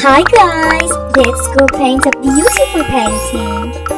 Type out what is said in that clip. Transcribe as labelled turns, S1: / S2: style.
S1: Hi guys, let's go paint a beautiful painting.